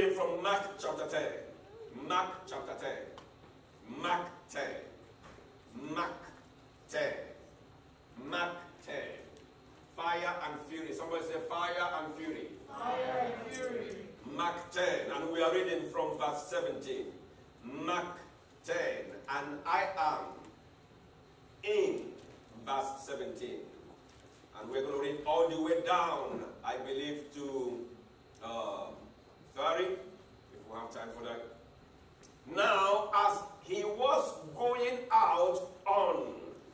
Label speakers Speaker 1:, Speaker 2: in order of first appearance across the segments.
Speaker 1: reading from Mark chapter 10. Mark chapter 10. Mark 10. Mark 10. Mark 10. Fire and fury. Somebody say fire and fury.
Speaker 2: Fire and fury.
Speaker 1: Mark 10. And we are reading from verse 17. Mark 10. And I am in verse 17. And we're going to read all the way down, I believe, to uh, 30, if we have time for that. Now, as he was going out on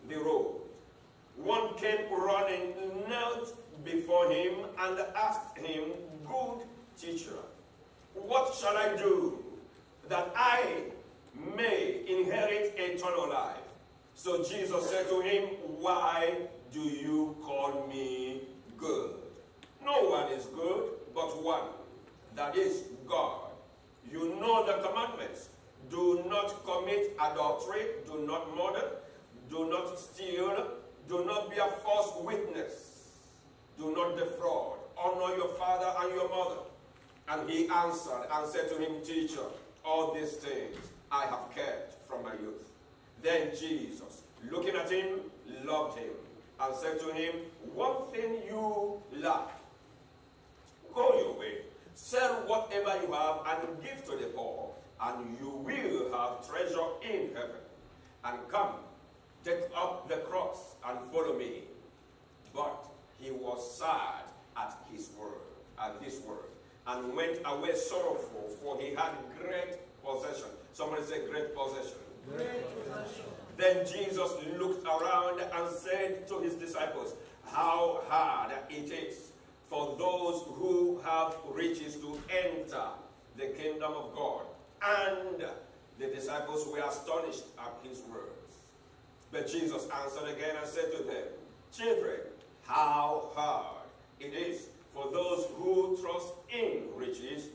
Speaker 1: the road, one came running, knelt before him, and asked him, Good teacher, what shall I do that I may inherit eternal life? So Jesus said to him, Why do you call me good? No one is good but one, that is God. You know the commandments. Do not commit adultery, do not murder, do not steal, do not be a false witness, do not defraud, honor your father and your mother. And he answered and said to him, Teacher, all these things I have kept from my youth. Then Jesus, looking at him, loved him and said to him, One thing you lack. Go your way, sell whatever you have and give to the poor, and you will have treasure in heaven. And come, take up the cross and follow me. But he was sad at his word, at this word, and went away sorrowful, for he had great possession. Somebody say great possession.
Speaker 2: Great possession.
Speaker 1: Then Jesus looked around and said to his disciples, How hard it is for those who have riches to enter the kingdom of God. And the disciples were astonished at his words. But Jesus answered again and said to them, Children, how hard it is for those who trust in riches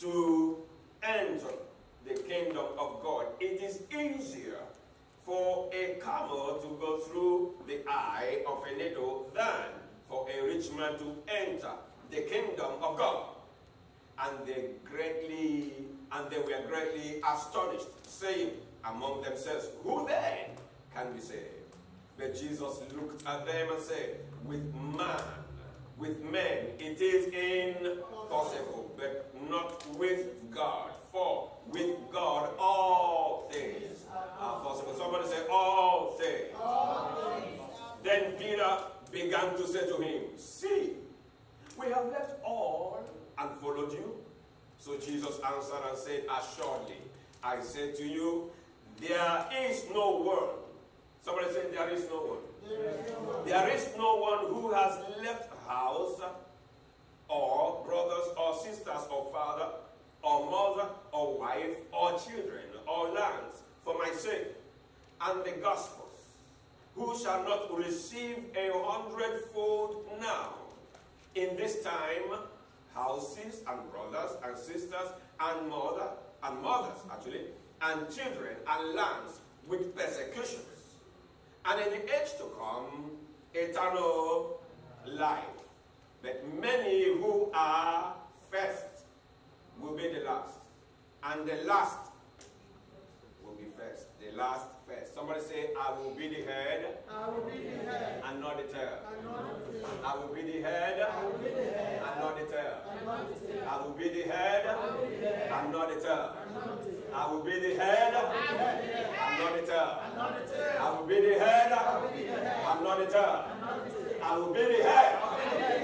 Speaker 1: to enter the kingdom of God. It is easier for a camel to go through the eye of a needle than for a rich man to enter the kingdom of God. And they greatly, and they were greatly astonished, saying among themselves, Who then can be saved? But Jesus looked at them and said, With man, with men, it is impossible, but not with God. For with God all things are possible. Somebody say, All things.
Speaker 2: All things.
Speaker 1: Then Peter began to say to him, See, we have left all and followed you. So Jesus answered and said, Assuredly, I say to you, there is no one. Somebody say, There is no one.
Speaker 2: There is no one.
Speaker 1: There is no one who has left house, or brothers, or sisters, or father, or mother, or wife, or children, or lands, for my sake, and the gospels, who shall not receive a hundredfold now, in this time, houses, and brothers, and sisters, and mother, and mothers, actually, and children, and lands, with persecutions and in the age to come, eternal life. But many who are first will be the last, and the last will be first. The last first. Somebody say, I will be the head
Speaker 2: I will be the head.
Speaker 1: and not the tail.
Speaker 2: and not the tail.
Speaker 1: I will be the head
Speaker 2: I will be the head.
Speaker 1: and not the tail.
Speaker 2: and not the tail.
Speaker 1: I will be the head
Speaker 2: I will be the head.
Speaker 1: and not the tail.
Speaker 2: and not the tail.
Speaker 1: I will be the head and not the tail.
Speaker 2: and not the tail.
Speaker 1: I will be the head
Speaker 2: I will be the head.
Speaker 1: and not the tail.
Speaker 2: and not the tail.
Speaker 1: I will be the head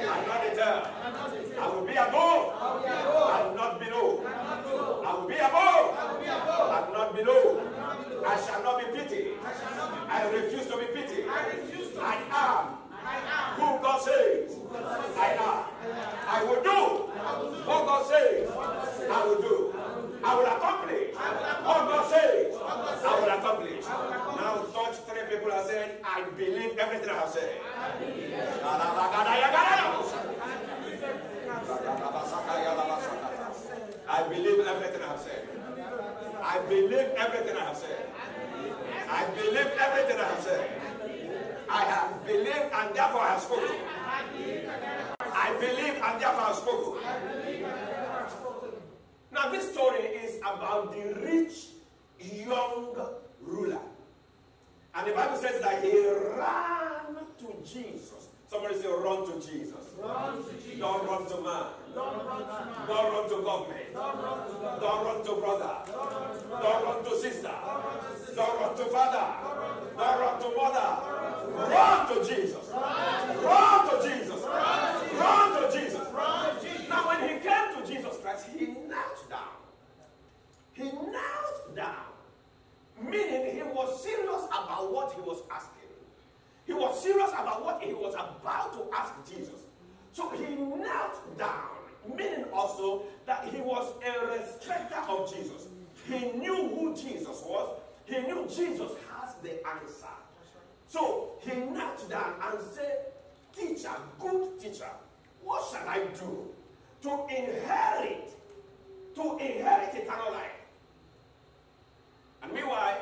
Speaker 1: and not the tail.
Speaker 2: not the tail.
Speaker 1: I will be above
Speaker 2: I will
Speaker 1: and not below. I will be above
Speaker 2: I will be above.
Speaker 1: and not below.
Speaker 2: and not below.
Speaker 1: I shall not be pitied.
Speaker 2: I shall not be.
Speaker 1: I refuse to be pitied.
Speaker 2: I refuse to.
Speaker 1: I am
Speaker 2: I am.
Speaker 1: who God says I am. I will do what God says I will do. I will accomplish what God says I will accomplish. Now touch three people and say, I believe I believe everything I have said. I believe everything I have said. I believe everything I have said. I have believed and therefore I have spoken. I believe and therefore I have spoken. Now, this story is about the rich young ruler. And the Bible says that he ran to Jesus. Somebody say, run to Jesus.
Speaker 2: Run to Jesus.
Speaker 1: Don't run to man.
Speaker 2: Don't run to man.
Speaker 1: Don't run to government.
Speaker 2: Don't run to
Speaker 1: Don't run to brother.
Speaker 2: Don't run to God.
Speaker 1: Don't run to sister. Don't run to father. Don't run to mother. Run to Jesus. Run to Jesus. Run to Jesus.
Speaker 2: Run to Jesus.
Speaker 1: Now, when he came to Jesus Christ, he knelt down. He knelt down, meaning he was serious about what he was asking. He was serious about what he was about to ask Jesus. So he knelt down, meaning also that he was a respecter of Jesus. He knew who Jesus was, he knew Jesus has the answer. So he knelt down and said, Teacher, good teacher, what shall I do to inherit, to inherit eternal life? And meanwhile,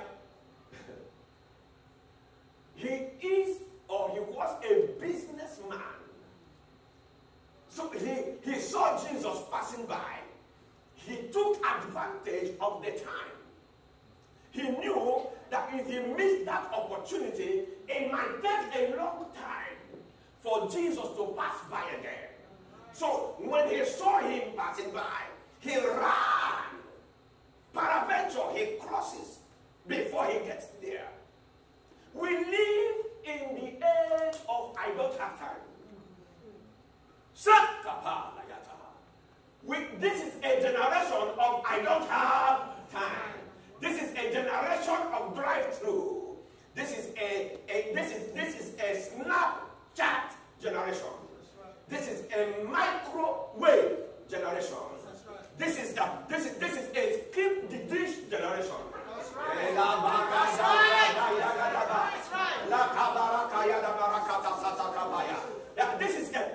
Speaker 1: he is or he was a businessman. So he, he saw Jesus passing by. He took advantage of the time. He knew that if he missed that opportunity, it might take a long time for Jesus to pass by again. So when he saw him passing by, he ran. Peradventure, he crosses before he gets there. We live in the age of I don't have time. We, this is a generation of I don't have time. This is a generation of drive-through. This is a, a this is this is a Snapchat generation. This is a microwave generation. This is the this is this is a skip the dish generation. Eh, yeah, this is a, this is a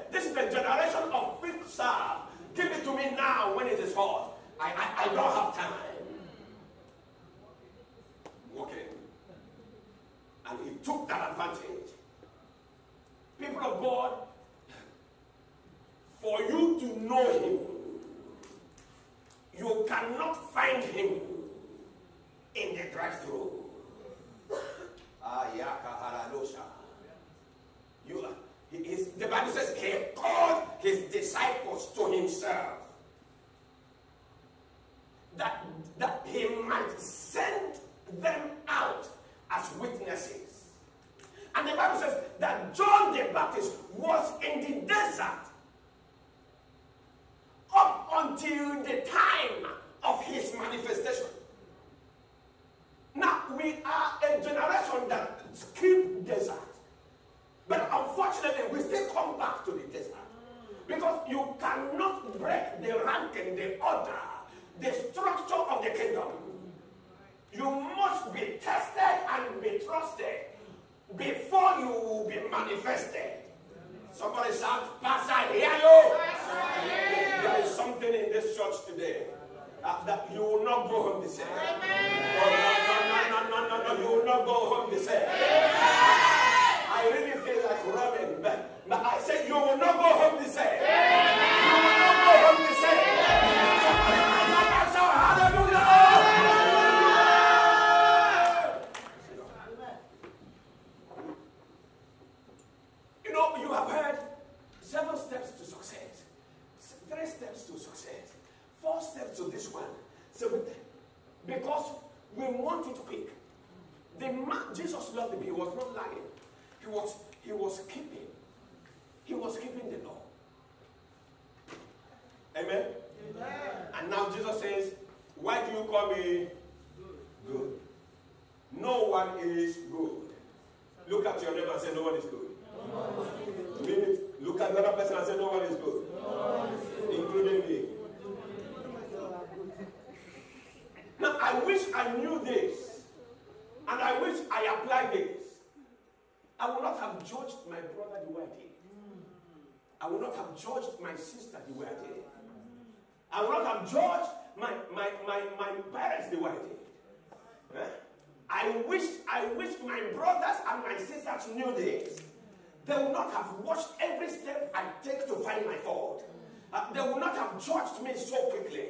Speaker 1: I take to find my fault. Uh, they would not have judged me so quickly.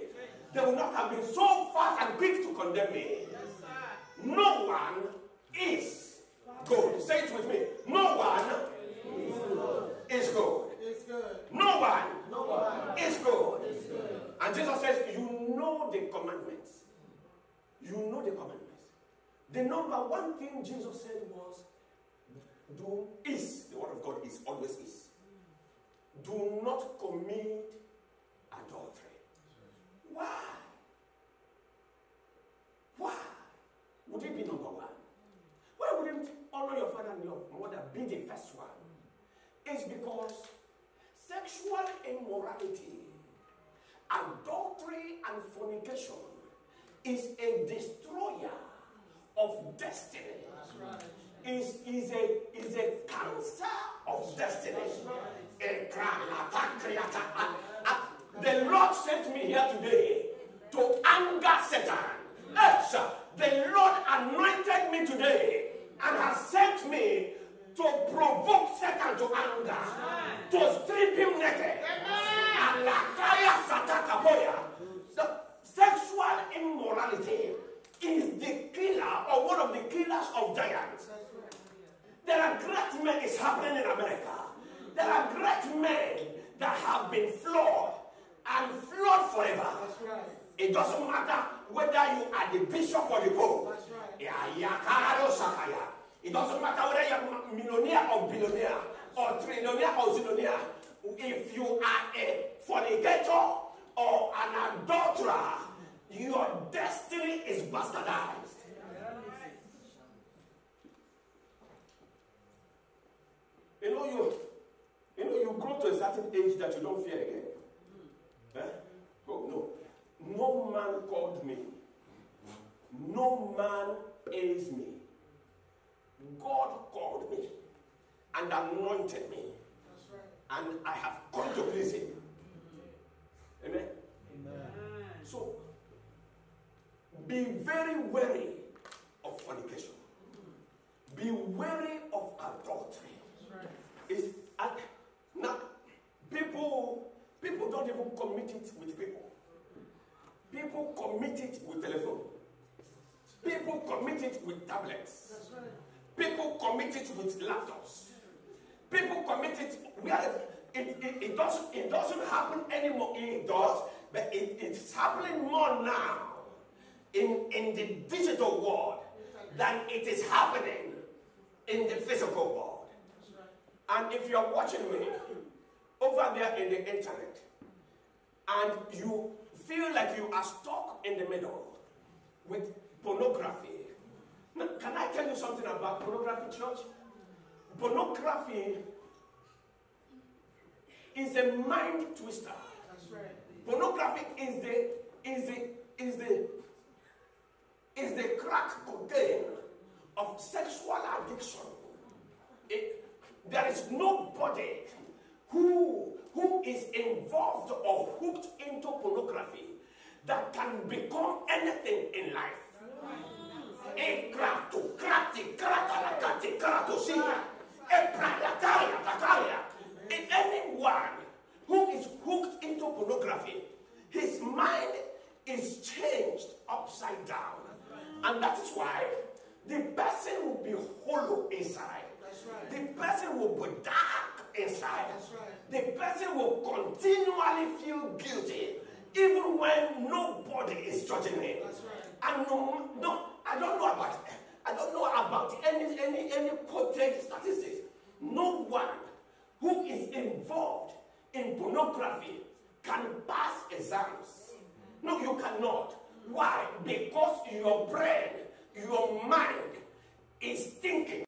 Speaker 1: they would not have been so fast and quick to condemn me. No one is good. Say it with me. No one is good. No one is good.
Speaker 2: It's good.
Speaker 1: And Jesus says, You know the commandments. You know the commandments. The number one thing Jesus said was, Do is, the word of God is always is. Do not commit adultery. Why? Why? Would it be number one? Why wouldn't honor your father and your mother be the first one? It's because sexual immorality, adultery, and fornication is a destroyer of destiny.
Speaker 2: That's right.
Speaker 1: Is, is, a, is a cancer of destiny. A kranata kriata. And- and The Lord sent me here today to anger Satan. Yes, the Lord anointed me today and has sent me to provoke Satan to anger, to strip him naked. Alakaya satakapoya. The sexual immorality is the killer or one of the killers of giants. There are great men, it's happening in America. There are great men that have been flawed and flawed forever. It doesn't matter whether you are the bishop or the pope.
Speaker 2: That's right.
Speaker 1: Yeah, yeah, Karado Sakaya. It doesn't matter whether you're millionaire or billionaire or trillionaire or zillionaire. If you are a fornicator or an adulterer, your destiny is bastardized. You know, you, you know, you grow to a certain age that you don't fear again. Eh? Oh no. No man called me. No man is me. God called me and anointed me.
Speaker 2: Right.
Speaker 1: And I have come to please him. Amen.
Speaker 2: Amen.
Speaker 1: So be very wary of fornication. Be wary of adultery.
Speaker 2: Right.
Speaker 1: It's, now, people, people don't even commit it with people. People commit it with telephone. People commit it with tablets.
Speaker 2: Right.
Speaker 1: People commit it with laptops. People commit it where it, it, it doesn't it doesn't happen anymore. It does, but it, it's happening more now in, in the digital world than it is happening in the physical world. And if you're watching me over there in the internet and you feel like you are stuck in the middle with pornography, now, can I tell you something about pornography, church? Pornography is a mind twister.
Speaker 2: Right.
Speaker 1: Pornography is the is the is the is the crack cocaine of sexual addiction. It, there is nobody who who is involved or hooked into pornography that can become anything in life. E krato, krati, kratalakati, Anyone who is hooked into pornography, his mind is changed upside down. And that is why the person will be hollow inside.
Speaker 2: That's right.
Speaker 1: The person will be dark inside.
Speaker 2: That's right.
Speaker 1: The person will continually feel guilty even when nobody is judging him.
Speaker 2: That's right.
Speaker 1: And no, no, I don't know about I don't know about any any any quoted statistics. No one who is involved in pornography can pass exams. No, you cannot. Why? Because your brain, your mind is thinking.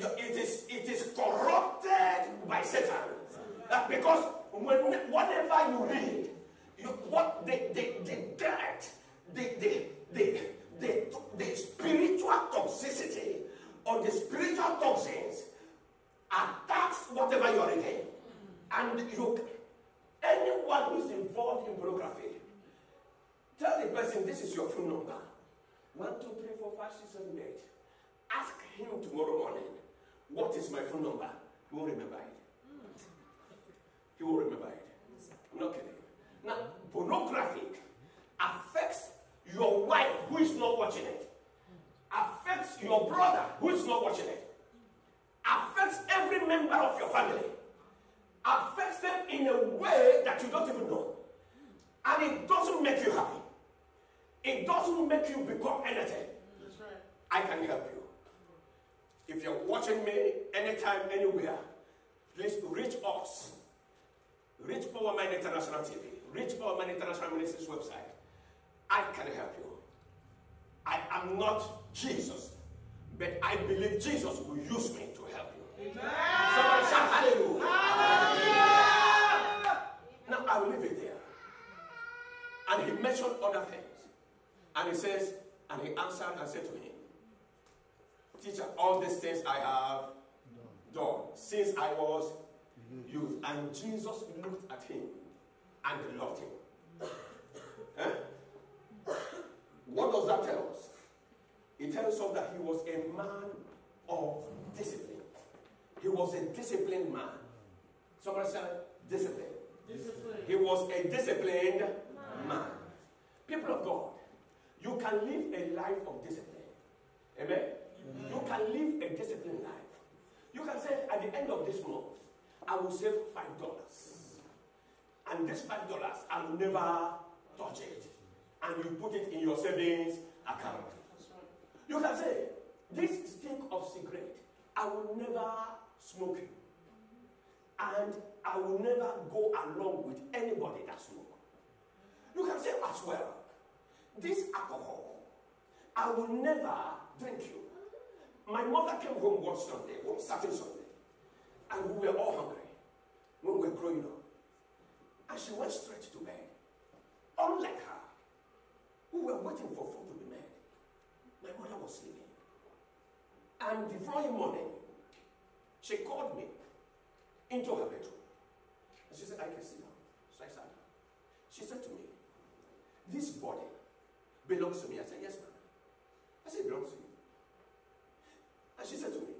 Speaker 1: It is it is corrupted by Satan. Uh, because when whatever you read, you, what the the, the dirt, the the, the the the spiritual toxicity or the spiritual toxins attacks whatever you are reading. And you anyone who is involved in pornography, tell the person this is your phone number. One, two, three, four, five, six, seven, eight. Ask him tomorrow morning, what is my phone number? He won't remember it. He won't remember it. I'm not kidding. Now, pornography affects your wife who is not watching it, affects your brother who is not watching it, affects every member of your family, affects them in a way that you don't even know. And it doesn't make you happy. It doesn't make you become anything.
Speaker 2: That's right.
Speaker 1: I can help you. If you're watching me anytime, anywhere, please reach us. Reach Powermine International TV. Reach Powermine International Ministries website. I can help you. I am not Jesus, but I believe Jesus will use me to help you. Somebody shout hallelujah. Now I will leave it there. And he mentioned other things. And he says, and he answered and said to him, Teacher, all these things I have done since I was youth. And Jesus looked at him and loved him. Eh? What does that tell us? It tells us that he was a man of discipline. He was a disciplined man. Somebody said discipline.
Speaker 2: Discipline.
Speaker 1: He was a disciplined man. People of God, you can live a life of discipline. Amen? You can live a disciplined life. You can say, at the end of this month, I will save five dollars. And this five dollars, I will never touch it. And you put it in your savings account. You can say, this stick of cigarette, I will never smoke it. And I will never go along with anybody that smoke. You can say as well, this alcohol, I will never drink you. My mother came home one Sunday, one Saturday Sunday, and we were all hungry when we were growing up. And she went straight to bed. Unlike her, we were waiting for food to be made. My mother was sleeping. And the following morning, she called me into her bedroom. And she said, I can sit down. So I sat down. She said to me, This body belongs to me. I said, Yes, ma'am. I said, It belongs to you. And she said to me,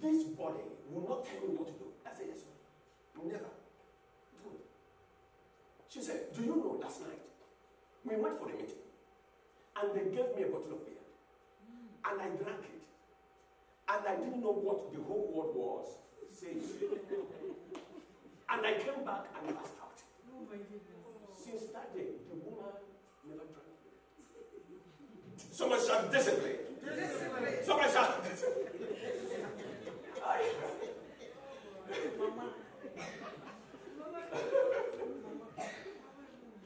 Speaker 1: This body will not tell me what to do. I said, Yes, ma'am. Never. Good. She said, Do you know last night we went for a meeting and they gave me a bottle of beer and I drank it and I didn't know what the whole world was saying. and I came back and passed out.
Speaker 2: Oh my goodness.
Speaker 1: Since that day, the woman never drank. Someone shout discipline.
Speaker 2: Discipline.
Speaker 1: Somebody shout discipline.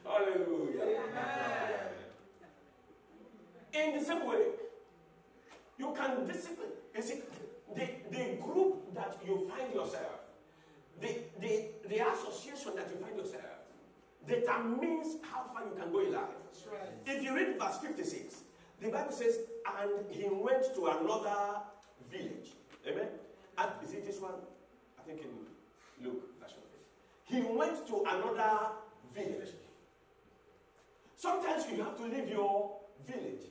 Speaker 1: Hallelujah. In the same way, you can discipline. You see, the, the group that you find yourself, the, the, the association that you find yourself, determines how far you can go in life.
Speaker 2: That's right.
Speaker 1: If you read verse 56, the Bible says, and he went to another village. Amen? And is it this one? I think in Luke version of it. He went to another village. Sometimes you have to leave your village.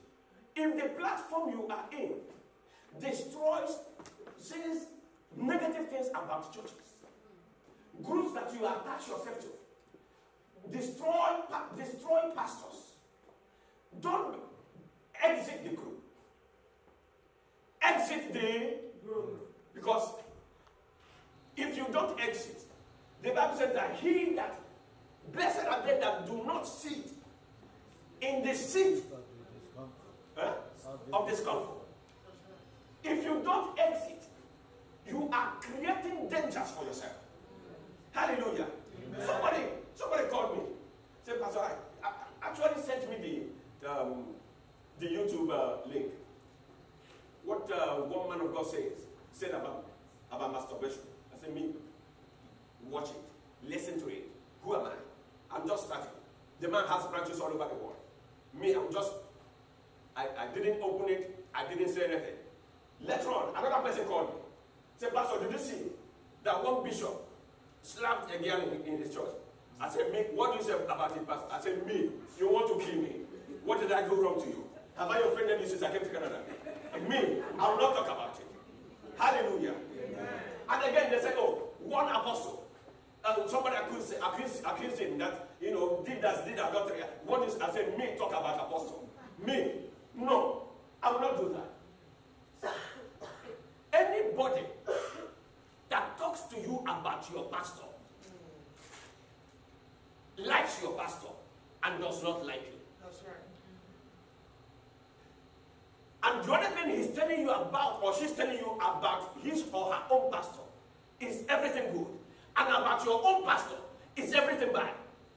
Speaker 1: If the platform you are in destroys, says negative things about churches, groups that you attach yourself to, destroy, destroy pastors, don't exit the group. Exit the
Speaker 2: Group.
Speaker 1: because if you don't exit, the Bible says that he that blessed are they that do not sit in the seat eh, of discomfort. If you don't exit, you are creating dangers for yourself. Hallelujah. Somebody, somebody called me. Said, Pastor, I, I- actually sent me the um, the YouTube uh, link. What uh, one man of God says said about about masturbation. I said, me, watch it, listen to it. Who am I? I'm just starting. The man has branches all over the world. Me, I'm just. I, I didn't open it. I didn't say anything. Later on, another person called me. Said, Pastor, did you see that one bishop slapped a girl in, in his church? I said, me, what do you say about it, Pastor? I said, me, you want to kill me. What did I do wrong to you? Have I offended you since I came to Canada? Me, I will not talk about it. Hallelujah. And again, they said, oh, one apostle. And somebody accused, accused, accused him that, you know, did that, did adultery. Uh, what is, I said, me talk about apostle. Me. No, I will not do that. Anybody that talks to you about your pastor likes your pastor and does not like you.
Speaker 2: That's right.
Speaker 1: And the other thing he's telling you about, or she's telling you about his or her own pastor, is everything good. And about your own pastor, is everything bad.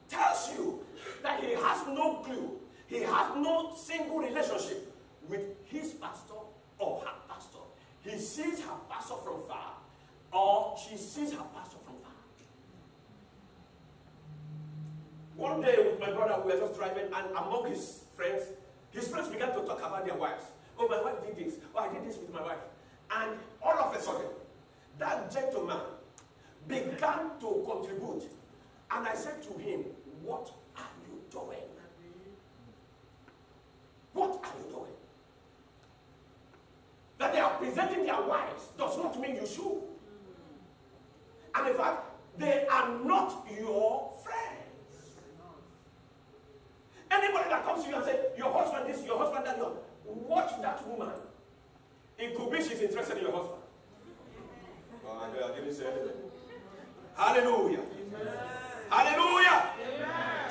Speaker 1: Tells you that he has no clue, he has no single relationship with his pastor or her pastor. He sees her pastor from far, or she sees her pastor from far. One day with my brother, we were just driving, and among his friends, his friends began to talk about their wives. Oh, my wife did this. Oh, I did this with my wife. And all of a sudden, that gentleman began to contribute. And I said to him, What are you doing? What are you doing? That they are presenting their wives does not mean you should. And in fact, they are not your friends. Anybody that comes to you and says, Your husband this, your husband that, your, watch that woman. It could be she's interested in your husband. Oh, I didn't say anything. Hallelujah. Hallelujah.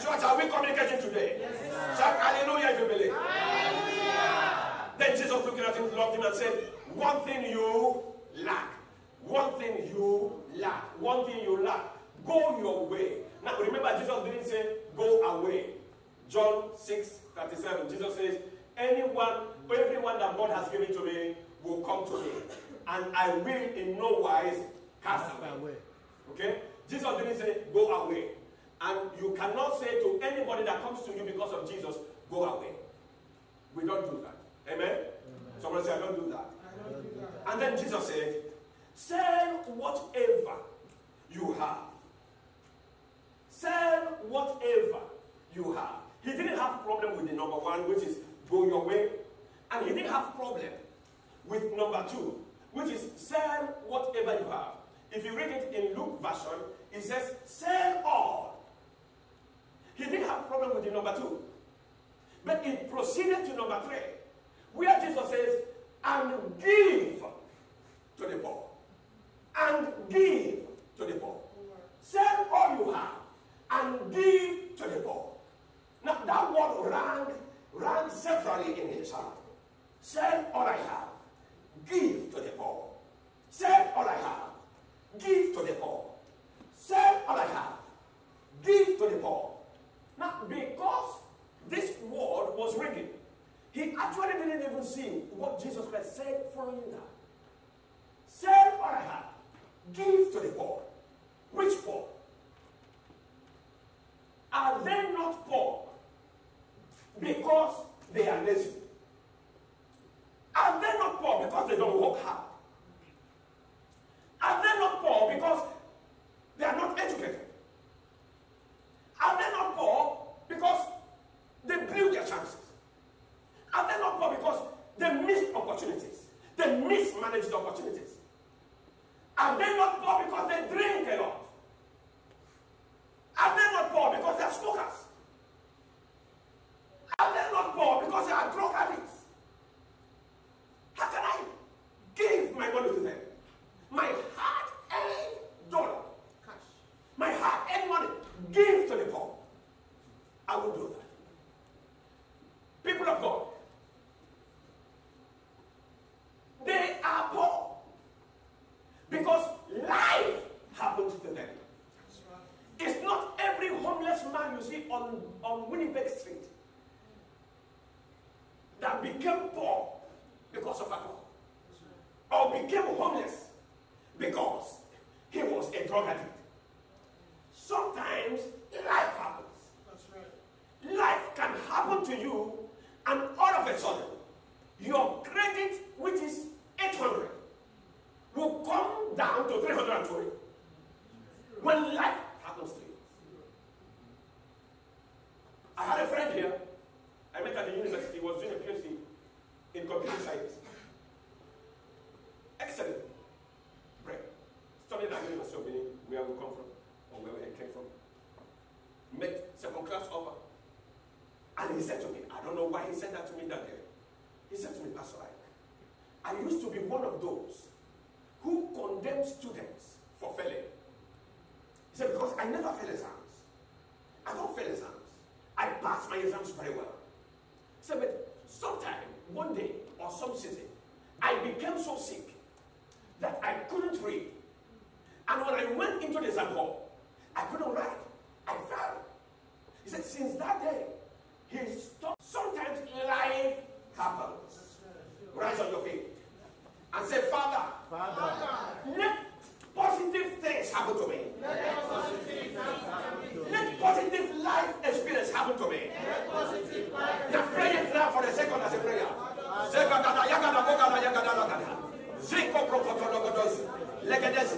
Speaker 1: Church, are we communicating today? Yes, Shout hallelujah if you believe. Hallelujah. Then Jesus looking at him, loved him and said, One thing you lack. One thing you lack. One thing you lack. Go your way. Now remember, Jesus didn't say, Go away. John 6 37. Jesus says, Anyone, everyone that God has given to me will come to me, and I will in no wise cast them away. Okay? Jesus didn't say, Go away. And you cannot say to anybody that comes to you because of Jesus, Go away. We don't do that. Amen? Somebody say, I don't do that.
Speaker 2: I don't do that.
Speaker 1: And then Jesus said, Sell whatever you have. Sell whatever you have. He didn't have problem with the number one, which is go your way. And he didn't have problem with number two, which is sell whatever you have. If you read it in Luke version, it says, sell all. He didn't have problem with the number two. But it proceeded to number three, where Jesus says, and give to the poor. And give to the poor. Sell all you have and give to the poor. Now that word ran, ran severally in his heart. Sell all I have, give to the poor. Sell all I have, give to the poor. Sell all I have, give to the poor. Now, because this word was ringing, he actually didn't even see what Jesus Christ said following that. Sell all I have, give to the poor. Which poor? Are they not poor because they are lazy? Are they not poor because they don't work hard? Are they not poor because they are not educated? Are they not poor because they blew their chances? Are they not poor because they missed opportunities? They mismanaged opportunities? Are they not poor because they drink a lot?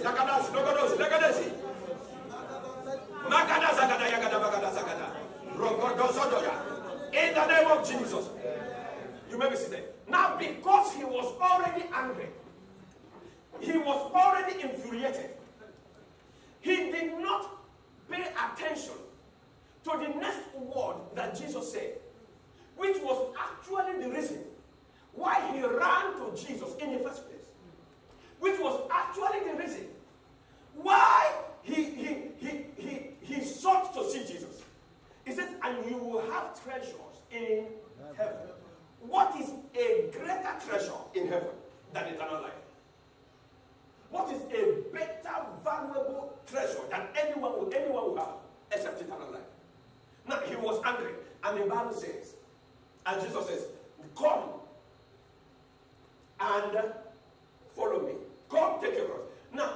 Speaker 1: Legadas, lagadas, logodos, legadesi. Magada, zagada, yagada, bagada, zagada. Rogodozodoya. In the name of Jesus. You may be seated. Now, because he was already angry, he was already infuriated. He did not pay attention to the next word that Jesus said, which was actually the reason why he ran to Jesus in the first place, which was actually the reason why he, he, he, he, he sought to see Jesus. He said, and you will have treasures in heaven. What is a greater treasure in heaven than eternal life? What is a better valuable treasure than anyone will anyone will have except eternal life? Now he was angry, and the Bible says, and Jesus says, Come and follow me. Come, take your cross. Now,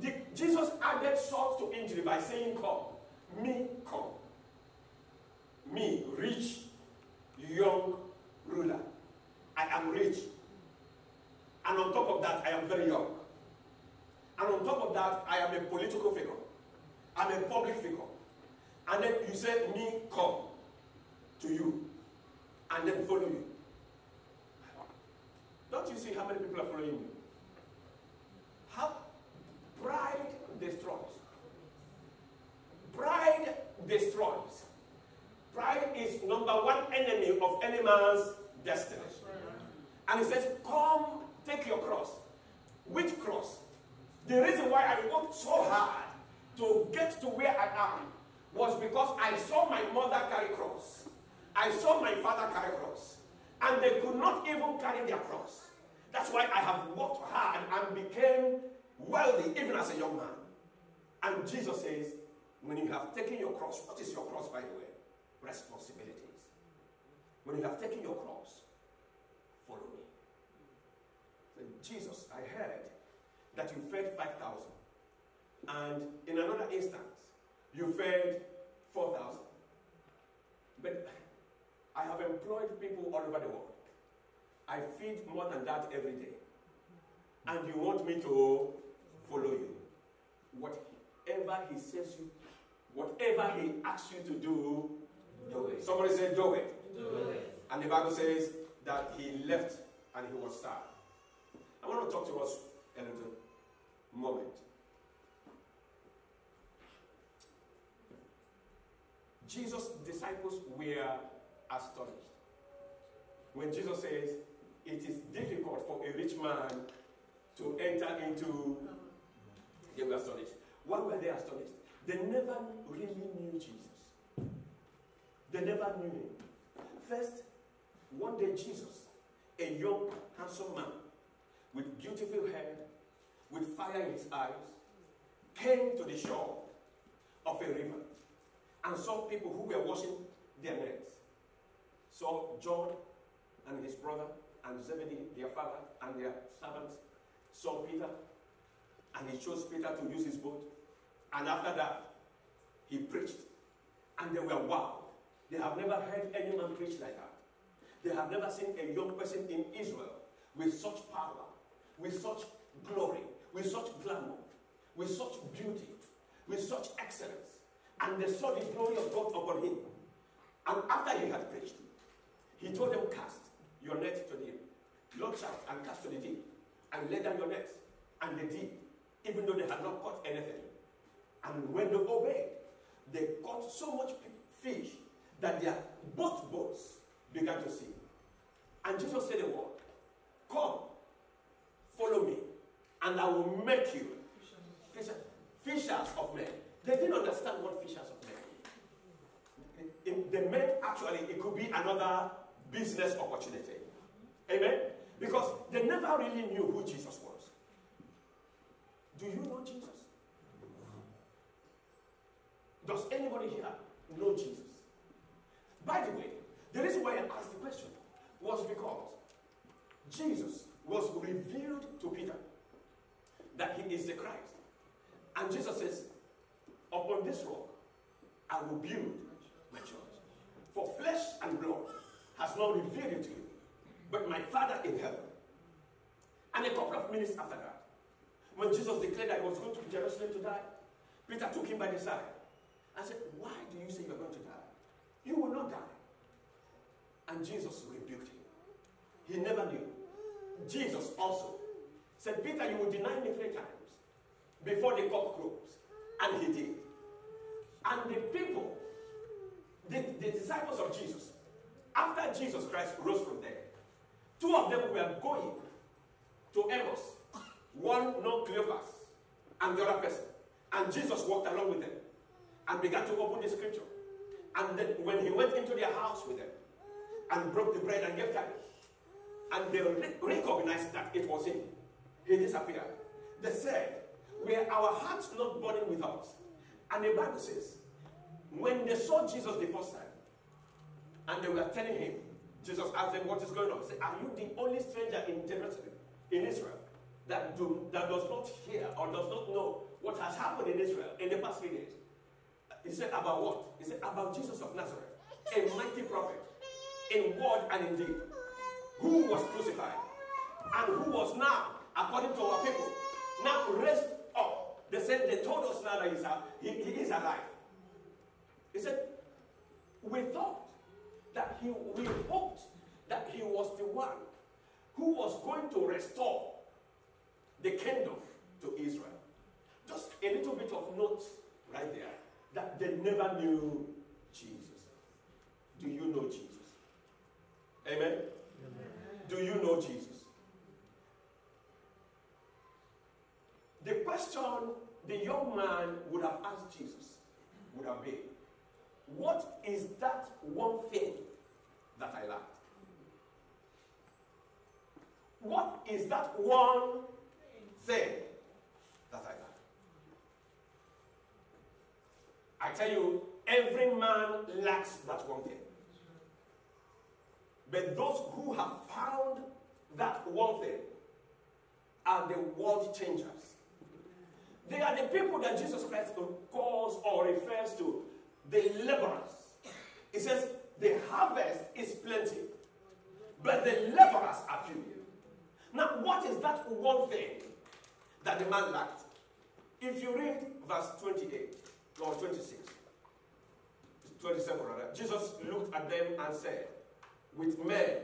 Speaker 1: the, Jesus added salt to injury by saying, Come, me, come. Me, rich, young ruler. I am rich. And on top of that, I am very young. And on top of that, I am a political figure. I'm a public figure. And then you said, Me come to you and then follow you. Don't you see how many people are following you? How pride destroys. Pride destroys. Pride is number one enemy of any man's destiny. And he says, Come, take your cross. Which cross? The reason why I worked so hard to get to where I am was because I saw my mother carry cross. I saw my father carry cross. And they could not even carry their cross. That's why I have worked hard and became wealthy even as a young man. And Jesus says, when you have taken your cross, what is your cross, by the way? Responsibilities. When you have taken your cross, follow me. Jesus, I heard that you fed 5,000. And in another instance, you fed 4,000. But I have employed people all over the world. I feed more than that every day. And you want me to follow you. Whatever he says you, whatever he asks you to do, do it. Somebody say, do it.
Speaker 3: do it.
Speaker 1: And the Bible says that he left and he was sad. I want to talk to us a little moment. Jesus' disciples were astonished. When Jesus says, it is difficult for a rich man to enter into, they were astonished. Why were they astonished? They never really knew Jesus. They never knew him. First, one day Jesus, a young, handsome man with beautiful hair, with fire in his eyes, came to the shore of a river and saw people who were washing their nets. Saw John and his brother and Zebedee, their father, and their servants. Saw Peter, and he chose Peter to use his boat. And after that, he preached. And they were wowed. They have never heard any man preach like that. They have never seen a young person in Israel with such power, with such glory, with such glamour, with such beauty, with such excellence. And they saw the glory of God upon him. And after he had preached, he told them, Cast your net to the deep. Launch out and cast to the deep. And lay down your nets. And they did, even though they had not caught anything. And when they obeyed, they caught so much fish that their both boats began to sink. And Jesus said a word Come, follow me, and I will make you fishers, fishers of men. They didn't understand what fishers of men. In the men actually, it could be another business opportunity. Amen? Because they never really knew who Jesus was. Do you know Jesus? Does anybody here know Jesus? By the way, the reason why I asked the question was because Jesus was revealed to Peter that he is the Christ. And Jesus says, Upon this rock I will build my church. For flesh and blood has not revealed it to you, but my Father in heaven. And a couple of minutes after that, when Jesus declared that he was going to Jerusalem to die, Peter took him by the side and said, Why do you say you're going to die? You will not die. And Jesus rebuked him. He never knew. Jesus also said, Peter, you will deny me three times before the cock crows. And he did. And the people, the, the disciples of Jesus, after Jesus Christ rose from there, two of them were going to Emmaus. One, no Cleopas, and the other person. And Jesus walked along with them and began to open the scripture. And then when he went into their house with them and broke the bread and gave thanks, and they re- recognized that it was him, he disappeared. They said, Were our hearts not burning with us? And the Bible says, when they saw Jesus the first time, and they were telling him, Jesus asked them, What is going on? He said, Are you the only stranger in Jerusalem, in Israel, that, do, that does not hear or does not know what has happened in Israel in the past few days? He said, About what? He said, About Jesus of Nazareth, a mighty prophet, in word and in deed, who was crucified, and who was now, according to our people, now raised up. They said, They told us now that he, he is alive. He said, We thought that he, we hoped that he was the one who was going to restore the kingdom to Israel. Just a little bit of note right there that they never knew Jesus. Do you know Jesus? Amen? Do you know Jesus? The question the young man would have asked Jesus would have been, What is that one thing that I lack? What is that one thing that I lack? I tell you, every man lacks that one thing. But those who have found that one thing are the world changers. They are the people that Jesus Christ calls or refers to the laborers. He says, The harvest is plenty, but the laborers are few. Now, what is that one thing that the man lacked? If you read verse 28 or 26, 27 rather, Jesus looked at them and said, With men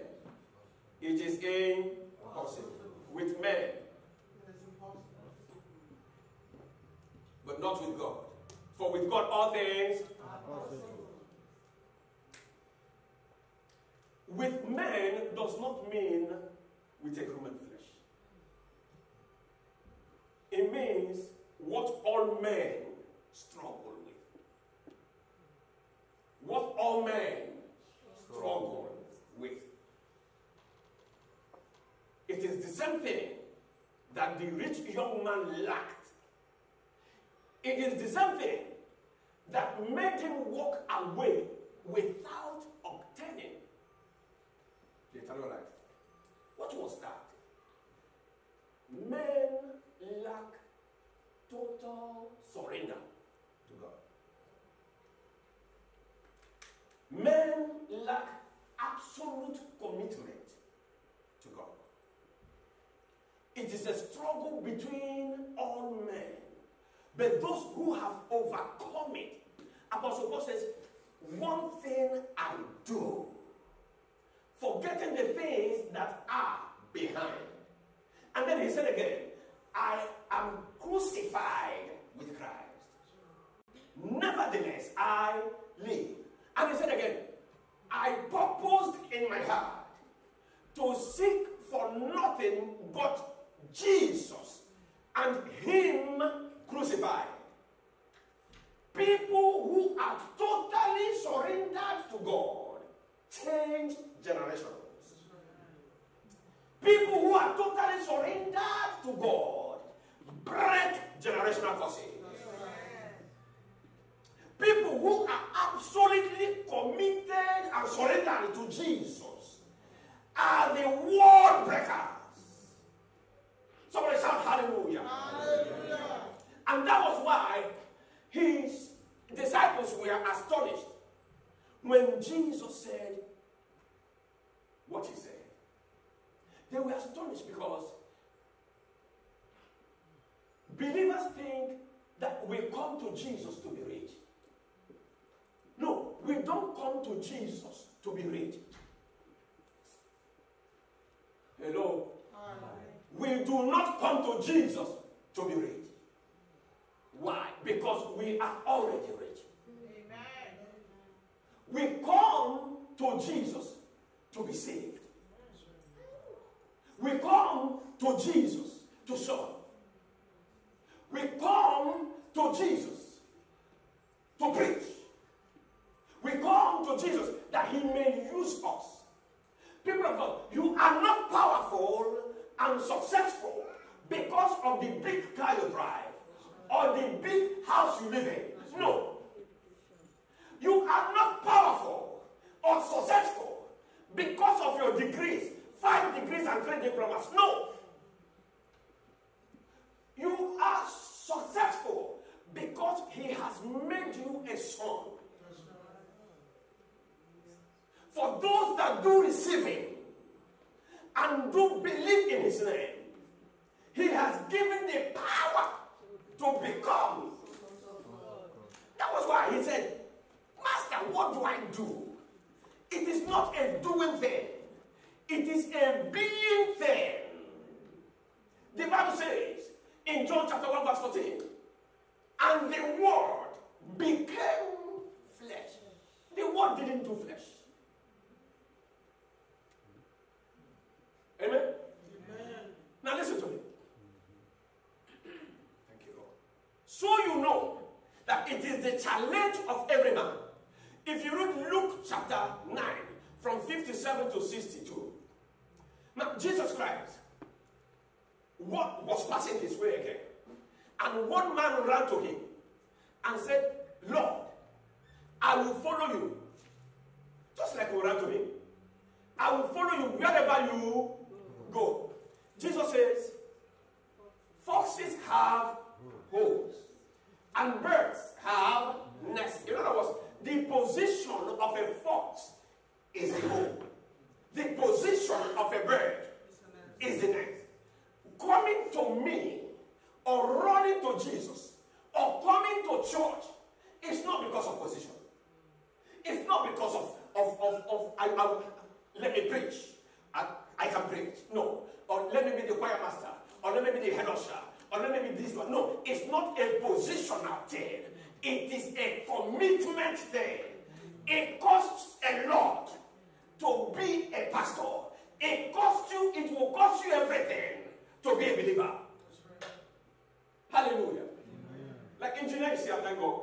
Speaker 1: it is impossible. With men, but not with God. For with God all things. Are possible. With men does not mean with a human flesh. It means what all men struggle with. What all men struggle with. It is the same thing that the rich young man lacked. It is the same thing that made him walk away without obtaining the eternal life. What was that? Men lack total surrender to God. Men lack absolute commitment to God. It is a struggle between all men. But those who have overcome it, Apostle Paul says, One thing I do, forgetting the things that are behind. And then he said again, I am crucified with Christ. Nevertheless, I live. And he said again, I purposed in my heart to seek for nothing but Jesus and Him crucified. People who are totally surrendered to God change generations. People who are totally surrendered to God break generational curses. People who are absolutely committed and surrendered to Jesus are the world breakers. Somebody shout hallelujah.
Speaker 2: Hallelujah.
Speaker 1: And that was why his disciples were astonished when Jesus said what he said. They were astonished because believers think that we come to Jesus to be rich. We don't come to Jesus to be rich. Hello?
Speaker 2: Hallelujah.
Speaker 1: We do not come to Jesus to be rich. Why? Because we are already rich.
Speaker 2: Amen.
Speaker 1: We come to Jesus to be saved. We come to Jesus to serve. We come to Jesus to preach. We come to Jesus that He may use us. People of God, you are not powerful and successful because of the big car you drive or the big house you live in. No. You are not powerful or successful because of your degrees, five degrees and three diplomas. No. You are successful because He has made you a son. For those that do receive Him and do believe in His name, He has given the power to become. That was why He said, Master, what do I do? It is not a doing thing, it is a being thing. The Bible says in John chapter 1, verse 14, and the Word became flesh. The Word didn't do flesh. Amen?
Speaker 2: Amen.
Speaker 1: Now listen to me. Thank you, Lord. So you know that it is the challenge of every man. If you read Luke chapter 9, from 57 to 62, now Jesus Christ what was passing his way again. And one man ran to him and said, Lord, I will follow you. Just like we ran to him. I will follow you wherever you go. Jesus says, Foxes have holes, and birds have nests. In other words, the position of a fox is the hole, the position of a bird is the nest. Coming to me or running to Jesus or coming to church is not because of position. It's not because of, of, of, of I, I, let me preach. I, I can preach. No. Or let me be the choir master. Or let me be the head usher. Or let me be this one. No, it's not a positional thing. It is a commitment thing. It costs a lot to be a pastor. It costs you, it will cost you everything to be believer. Hallelujah. Like engineers here, thank God.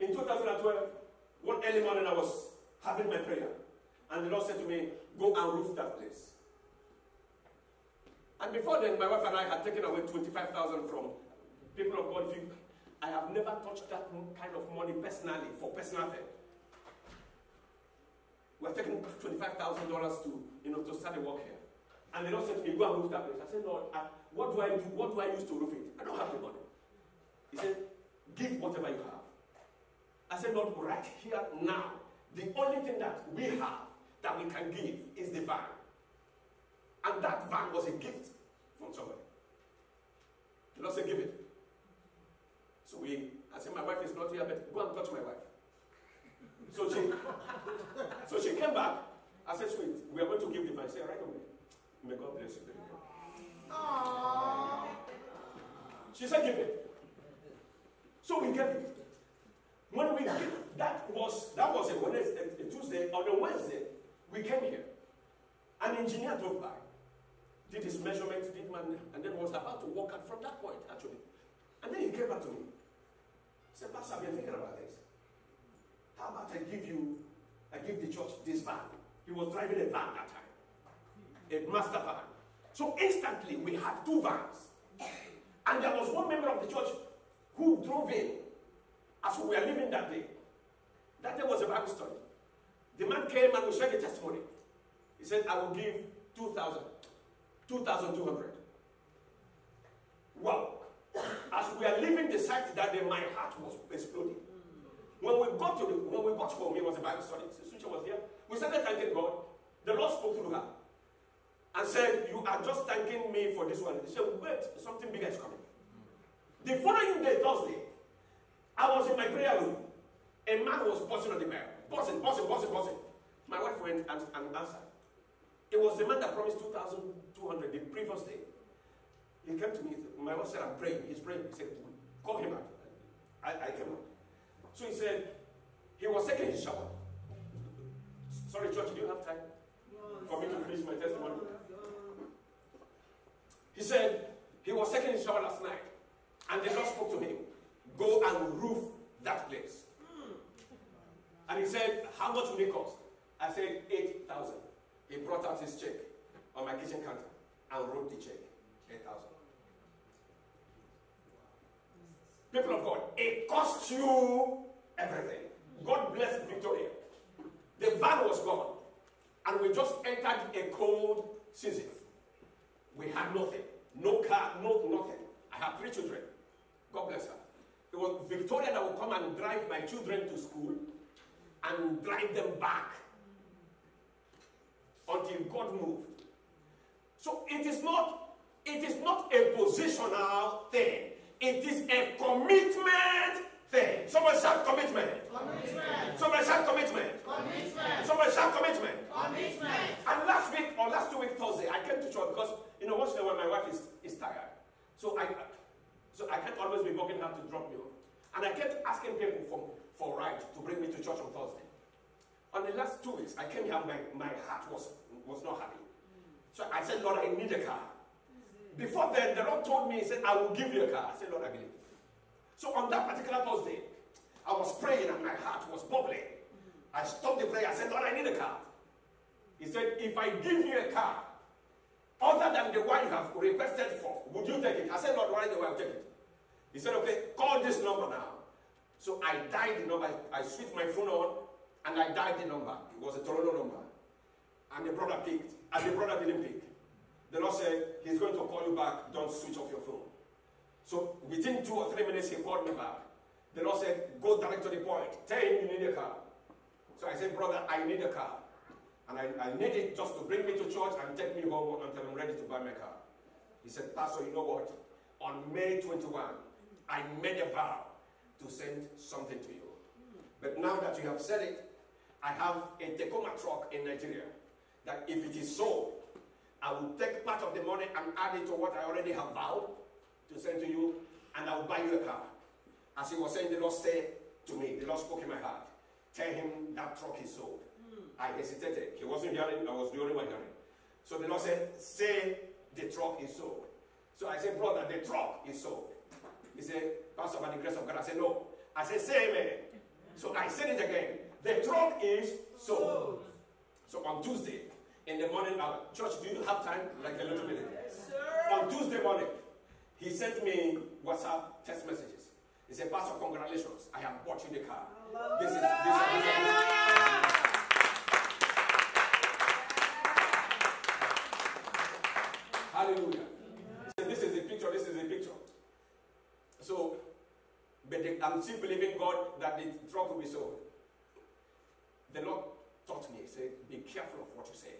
Speaker 1: In 2012, one early morning I was having my prayer. And the Lord said to me, go and roof that place. And before then, my wife and I had taken away 25,000 from people of God. You, I have never touched that kind of money personally for personal thing. We're taking $25,000 to, you know, to start a work here. And the Lord said to me, go and roof that place. I said, Lord, I, what do I do? What do I use to roof it? I don't have the money. He said, give whatever you have. I said, Lord, right here now, the only thing that we have that we can give is the van. And that van was a gift from somebody. The Lord said, give it. So we, I said, my wife is not here, but go and touch my wife. So she, so she came back. I said, sweet, we are going to give the van. She said, right away. May God bless you. Baby."
Speaker 2: Aww.
Speaker 1: She said, give it. So we gave it. When we gave, that was that was a Wednesday, a Tuesday, on a Wednesday, we came here. An engineer drove by, did his measurements, did man, and then was about to walk out from that point, actually. And then he came back to me. He said, Pastor, I've been thinking about this. How about I give you, I give the church this van? He was driving a van that time, a master van. So instantly we had two vans. And there was one member of the church who drove in as we were leaving that day. That day was a Bible study. The man came and we shared the testimony. He said, I will give 2,000, 2,200. Wow. As we are leaving the site that day, my heart was exploding. When we got to the, when we got home, it was a Bible study. Switcher was here. We started thanking God. The Lord spoke through her and said, You are just thanking me for this one. He said, Wait, something bigger is coming. The following day, Thursday, I was in my prayer room. A man was buzzing on the bell. Buzzing, buzzing, buzzing, buzzing. My wife went and, and answered. It was the man that promised 2,200 the previous day. He came to me. My wife said, I'm praying. He's praying. He said, Call him out. I, I came out. So he said, He was taking his shower. Sorry, church, do you have time for me to finish my testimony? He said, He was taking his shower last night. And the Lord spoke to him, Go and roof that place. Hmm. And he said, How much will it cost? I said, 8,000. He brought out his check on my kitchen counter and wrote the check 8,000. People of God, it cost you everything. God bless Victoria. The van was gone. And we just entered a cold season. We had nothing. No car, no nothing. I have three children. God bless her. It was Victoria that would come and drive my children to school and drive them back until God moved. So it is not, it is not a positional thing. It is a commitment thing. Someone shout commitment.
Speaker 2: Commitment.
Speaker 1: Somebody shout commitment.
Speaker 2: Commitment.
Speaker 1: Somebody shout commitment.
Speaker 2: Commitment.
Speaker 1: And last week or last two week Thursday, I came to church because you know once in a while my wife is, is tired. So I so I can't always be bugging her to drop me off. And I kept asking people for, for ride to bring me to church on Thursday. On the last two weeks, I came here, my, my heart was, was not happy. So I said, Lord, I need a car. Before then, the Lord told me, He said, I will give you a car. I said, Lord, I believe. So on that particular Thursday, I was praying and my heart was bubbling. I stopped the prayer. I said, Lord, I need a car. He said, if I give you a car, other than the one you have requested for, would you take it? I said, Lord, why do I will take it? He said, okay, call this number now. So I dialed the number. I switched my phone on and I dialed the number. It was a Toronto number. And the brother picked. And the brother didn't pick. The Lord said, he's going to call you back. Don't switch off your phone. So within two or three minutes, he called me back. The Lord said, go direct to the point. Tell him you need a car. So I said, brother, I need a car. And I, I need it just to bring me to church and take me home until I'm ready to buy my car. He said, Pastor, you know what? On May 21, I made a vow to send something to you. But now that you have said it, I have a Tacoma truck in Nigeria that if it is sold, I will take part of the money and add it to what I already have vowed to send to you, and I will buy you a car. As he was saying, the Lord said to me, the Lord spoke in my heart, tell him that truck is sold. Hmm. I hesitated. He wasn't hearing, I was the only one hearing. So the Lord said, say the truck is sold. So I said, brother, the truck is sold. He said, Pastor, by the grace of God. I said, no. I said, say amen. So I said it again. The truck is sold. So on Tuesday, in the morning hour, church, do you have time? Like a little bit. On Tuesday morning, he sent me WhatsApp text messages. He said, Pastor, congratulations. I have bought you the car. This is this is this is- Hallelujah. He said, This is the picture, this is the picture. So, but I'm still believing God that the truck will be sold. The Lord taught me, He said, Be careful of what you say.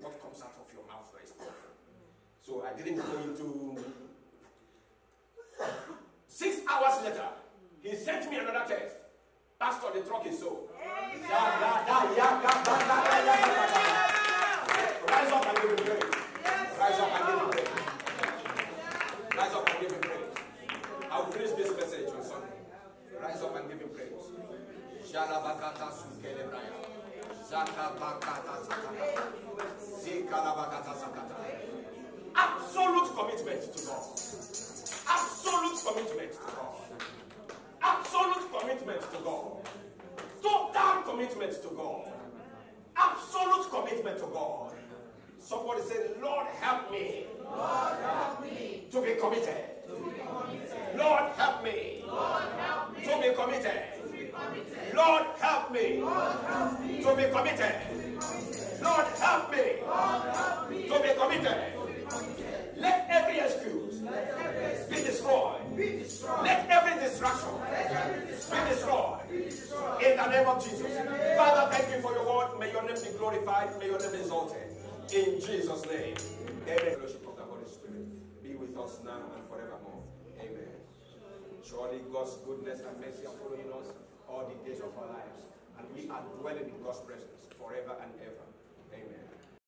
Speaker 1: What comes out of your mouth that is powerful. So I didn't go into. Six hours later, he sent me another text. Pastor, the truck is sold. Somebody say, Lord, help me.
Speaker 2: Lord, help me.
Speaker 1: To be committed.
Speaker 2: To be committed.
Speaker 1: Lord, help me.
Speaker 2: Lord, help me.
Speaker 1: To be committed. Lord, help me. To be committed. Lord, help me. To be committed. Let every excuse be destroyed. Let every distraction
Speaker 2: be destroyed.
Speaker 1: In the name of Jesus. Father, thank you for your word. May your name be glorified. May your name be exalted. In Jesus' name. Amen. Fellowship of the Holy Spirit be with us now and forevermore. Amen. Surely God's goodness and mercy are following us all the days of our lives. And we are dwelling in God's presence forever and ever.